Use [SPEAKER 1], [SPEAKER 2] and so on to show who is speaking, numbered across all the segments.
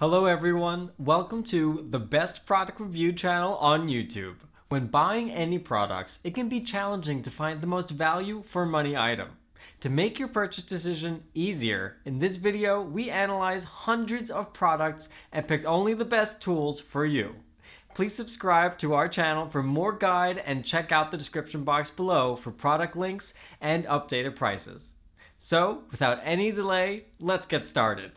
[SPEAKER 1] Hello everyone, welcome to the best product review channel on YouTube. When buying any products, it can be challenging to find the most value for money item. To make your purchase decision easier, in this video we analyze hundreds of products and picked only the best tools for you. Please subscribe to our channel for more guide and check out the description box below for product links and updated prices. So, without any delay, let's get started.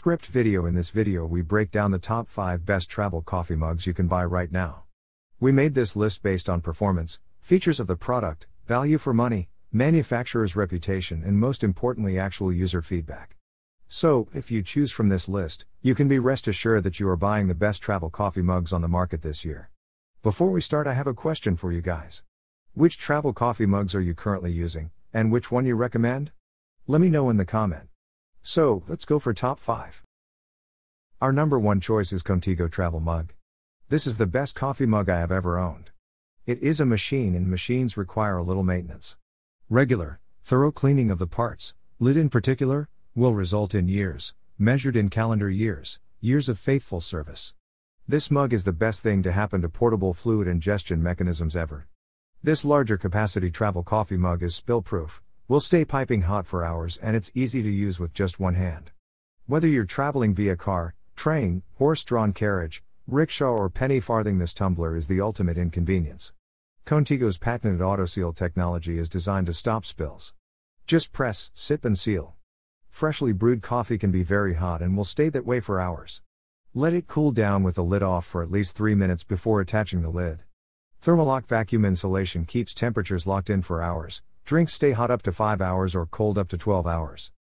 [SPEAKER 2] Script video In this video we break down the top 5 best travel coffee mugs you can buy right now. We made this list based on performance, features of the product, value for money, manufacturer's reputation and most importantly actual user feedback. So, if you choose from this list, you can be rest assured that you are buying the best travel coffee mugs on the market this year. Before we start I have a question for you guys. Which travel coffee mugs are you currently using, and which one you recommend? Let me know in the comment. So, let's go for top 5. Our number one choice is Contigo Travel Mug. This is the best coffee mug I have ever owned. It is a machine and machines require a little maintenance. Regular, thorough cleaning of the parts, lid in particular, will result in years, measured in calendar years, years of faithful service. This mug is the best thing to happen to portable fluid ingestion mechanisms ever. This larger capacity travel coffee mug is spill proof, will stay piping hot for hours and it's easy to use with just one hand. Whether you're traveling via car, train, horse drawn carriage, rickshaw, or penny farthing, this tumbler is the ultimate inconvenience. Contigo's patented AutoSeal technology is designed to stop spills. Just press, sip, and seal. Freshly brewed coffee can be very hot and will stay that way for hours. Let it cool down with the lid off for at least 3 minutes before attaching the lid. Thermalock vacuum insulation keeps temperatures locked in for hours, Drinks stay hot up to 5 hours or cold up to 12 hours.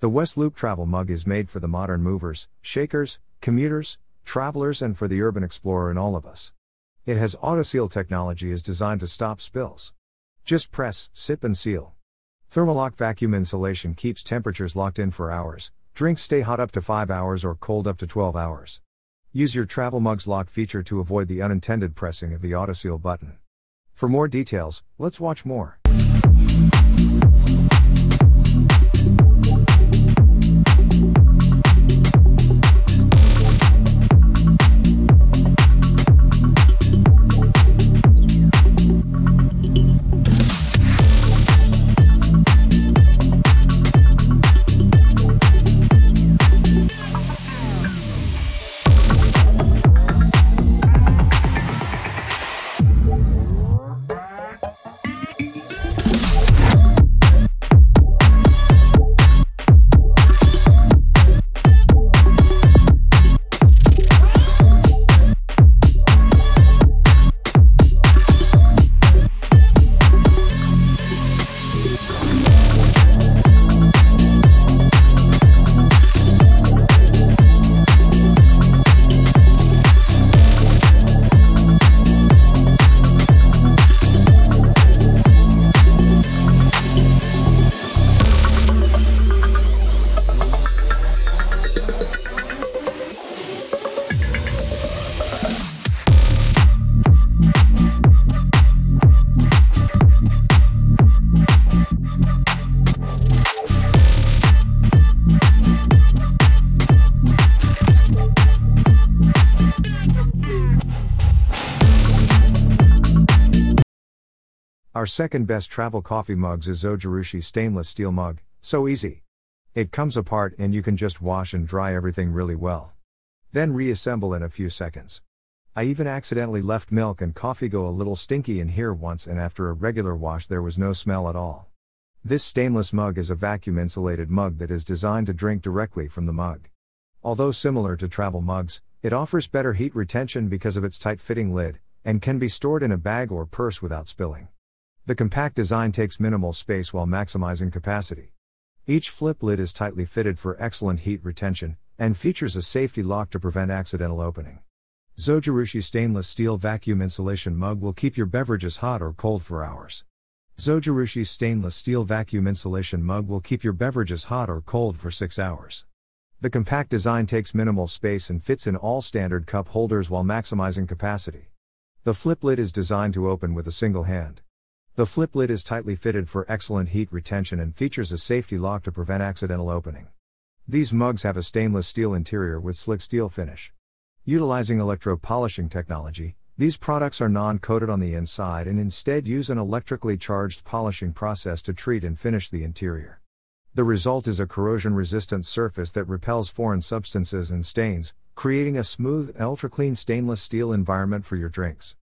[SPEAKER 2] The West Loop travel mug is made for the modern movers, shakers, commuters, travelers, and for the urban explorer in all of us. It has AutoSeal technology is designed to stop spills. Just press, sip, and seal. Thermalock vacuum insulation keeps temperatures locked in for hours. Drinks stay hot up to 5 hours or cold up to 12 hours. Use your travel mug's lock feature to avoid the unintended pressing of the AutoSeal button. For more details, let's watch more you Our second best travel coffee mugs is Zojirushi stainless steel mug, so easy. It comes apart and you can just wash and dry everything really well. Then reassemble in a few seconds. I even accidentally left milk and coffee go a little stinky in here once and after a regular wash there was no smell at all. This stainless mug is a vacuum insulated mug that is designed to drink directly from the mug. Although similar to travel mugs, it offers better heat retention because of its tight fitting lid, and can be stored in a bag or purse without spilling. The compact design takes minimal space while maximizing capacity. Each flip lid is tightly fitted for excellent heat retention, and features a safety lock to prevent accidental opening. Zojirushi stainless steel vacuum insulation mug will keep your beverages hot or cold for hours. Zojirushi stainless steel vacuum insulation mug will keep your beverages hot or cold for 6 hours. The compact design takes minimal space and fits in all standard cup holders while maximizing capacity. The flip lid is designed to open with a single hand. The flip lid is tightly fitted for excellent heat retention and features a safety lock to prevent accidental opening. These mugs have a stainless steel interior with slick steel finish. Utilizing electro-polishing technology, these products are non-coated on the inside and instead use an electrically charged polishing process to treat and finish the interior. The result is a corrosion-resistant surface that repels foreign substances and stains, creating a smooth, ultra-clean stainless steel environment for your drinks.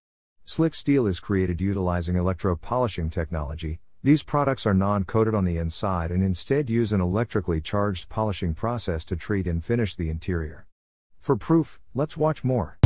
[SPEAKER 2] Slick steel is created utilizing electro-polishing technology. These products are non-coated on the inside and instead use an electrically charged polishing process to treat and finish the interior. For proof, let's watch more.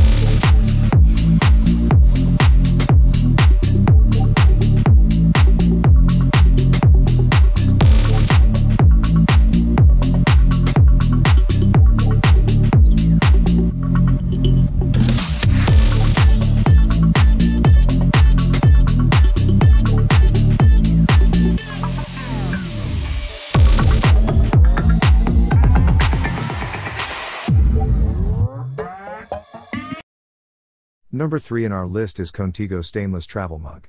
[SPEAKER 2] Number 3 in our list is Contigo Stainless Travel Mug.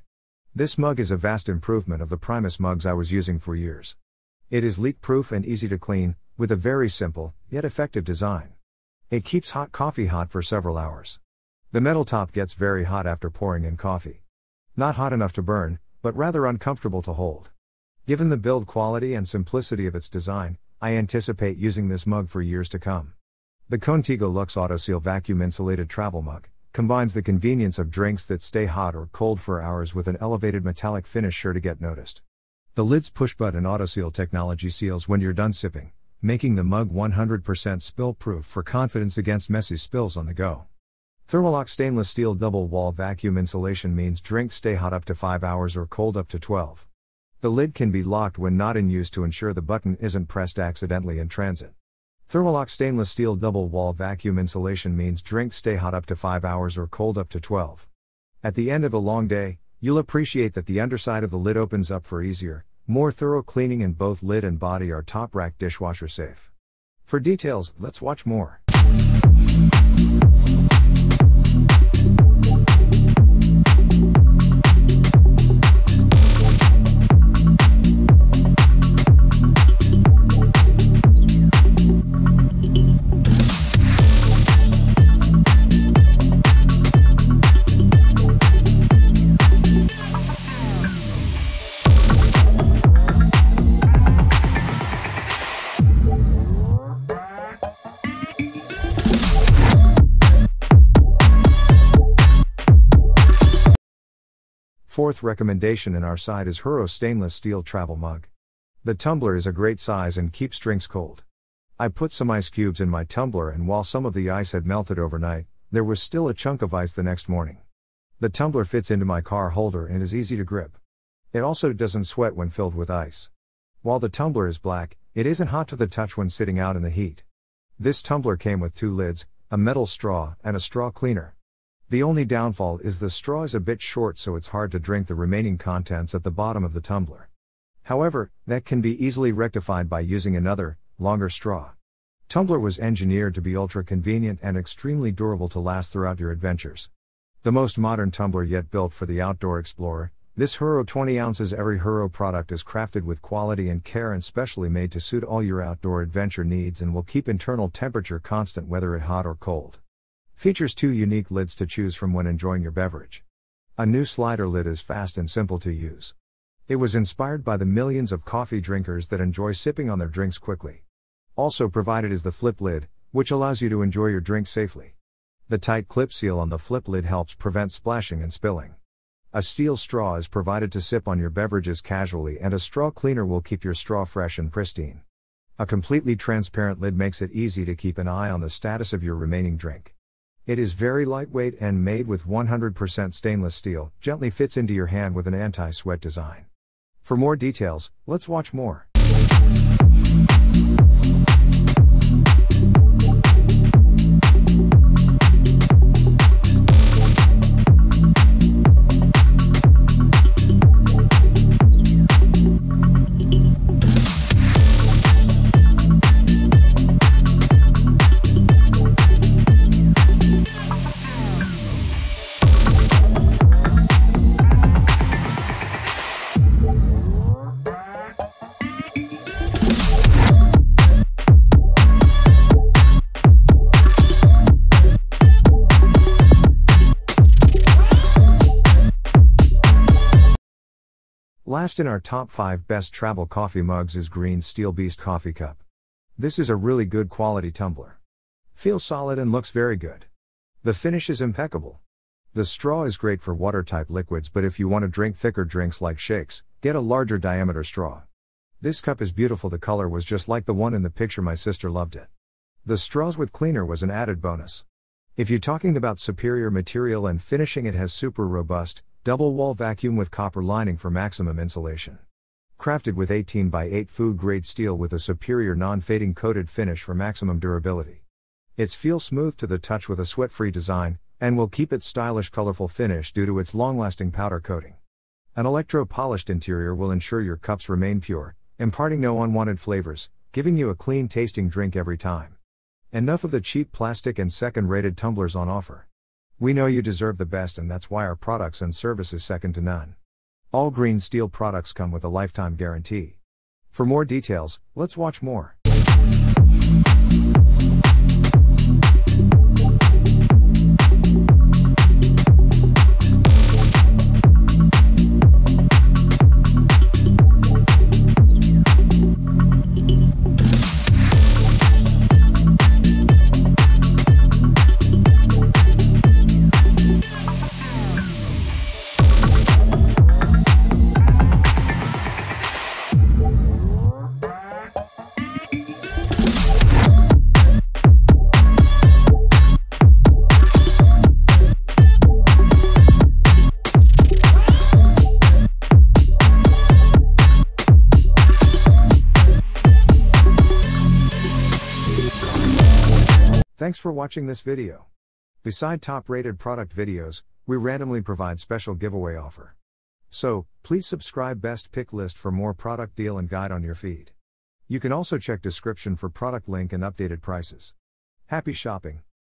[SPEAKER 2] This mug is a vast improvement of the Primus mugs I was using for years. It is leak proof and easy to clean, with a very simple, yet effective design. It keeps hot coffee hot for several hours. The metal top gets very hot after pouring in coffee. Not hot enough to burn, but rather uncomfortable to hold. Given the build quality and simplicity of its design, I anticipate using this mug for years to come. The Contigo Luxe AutoSeal Vacuum Insulated Travel Mug combines the convenience of drinks that stay hot or cold for hours with an elevated metallic finish sure to get noticed. The lid's push button autoseal technology seals when you're done sipping, making the mug 100% spill proof for confidence against messy spills on the go. Thermalock stainless steel double wall vacuum insulation means drinks stay hot up to 5 hours or cold up to 12. The lid can be locked when not in use to ensure the button isn't pressed accidentally in transit. Thermalock stainless steel double wall vacuum insulation means drinks stay hot up to 5 hours or cold up to 12. At the end of a long day, you'll appreciate that the underside of the lid opens up for easier, more thorough cleaning and both lid and body are top rack dishwasher safe. For details, let's watch more. Fourth recommendation in our side is Huro stainless steel travel mug. The tumbler is a great size and keeps drinks cold. I put some ice cubes in my tumbler and while some of the ice had melted overnight, there was still a chunk of ice the next morning. The tumbler fits into my car holder and is easy to grip. It also doesn't sweat when filled with ice. While the tumbler is black, it isn't hot to the touch when sitting out in the heat. This tumbler came with two lids, a metal straw, and a straw cleaner. The only downfall is the straw is a bit short so it's hard to drink the remaining contents at the bottom of the tumbler. However, that can be easily rectified by using another, longer straw. Tumbler was engineered to be ultra convenient and extremely durable to last throughout your adventures. The most modern tumbler yet built for the outdoor explorer, this Huro 20 ounces every Huro product is crafted with quality and care and specially made to suit all your outdoor adventure needs and will keep internal temperature constant whether it hot or cold. Features two unique lids to choose from when enjoying your beverage. A new slider lid is fast and simple to use. It was inspired by the millions of coffee drinkers that enjoy sipping on their drinks quickly. Also provided is the flip lid, which allows you to enjoy your drink safely. The tight clip seal on the flip lid helps prevent splashing and spilling. A steel straw is provided to sip on your beverages casually, and a straw cleaner will keep your straw fresh and pristine. A completely transparent lid makes it easy to keep an eye on the status of your remaining drink. It is very lightweight and made with 100% stainless steel, gently fits into your hand with an anti sweat design. For more details, let's watch more. Last in our top 5 best travel coffee mugs is Green Steel Beast Coffee Cup. This is a really good quality tumbler. Feels solid and looks very good. The finish is impeccable. The straw is great for water type liquids, but if you want to drink thicker drinks like shakes, get a larger diameter straw. This cup is beautiful, the color was just like the one in the picture, my sister loved it. The straws with cleaner was an added bonus. If you're talking about superior material and finishing, it has super robust, double wall vacuum with copper lining for maximum insulation. Crafted with 18 by 8 food grade steel with a superior non fading coated finish for maximum durability. It's feel smooth to the touch with a sweat free design, and will keep its stylish colorful finish due to its long lasting powder coating. An electro polished interior will ensure your cups remain pure, imparting no unwanted flavors, giving you a clean tasting drink every time. Enough of the cheap plastic and second rated tumblers on offer. We know you deserve the best, and that's why our products and service is second to none. All green steel products come with a lifetime guarantee. For more details, let's watch more. Thanks for watching this video. Beside top rated product videos, we randomly provide special giveaway offer. So, please subscribe best pick list for more product deal and guide on your feed. You can also check description for product link and updated prices. Happy shopping!